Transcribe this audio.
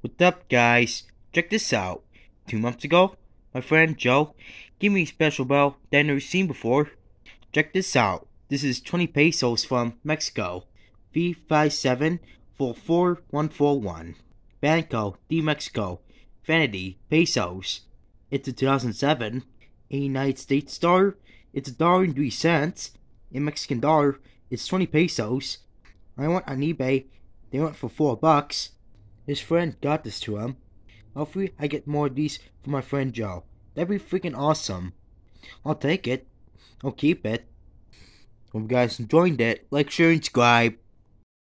What's up, guys? Check this out. Two months ago, my friend Joe gave me a special bell that I've never seen before. Check this out. This is 20 pesos from Mexico. V574441. Banco de Mexico. Veinte Pesos. It's a 2007. A United States dollar. It's a dollar and three cents. A Mexican dollar. It's 20 pesos. I went on eBay. They went for four bucks. His friend got this to him. Hopefully, I get more of these for my friend Joe. That'd be freaking awesome. I'll take it. I'll keep it. Hope you guys enjoyed it. Like, share, and subscribe.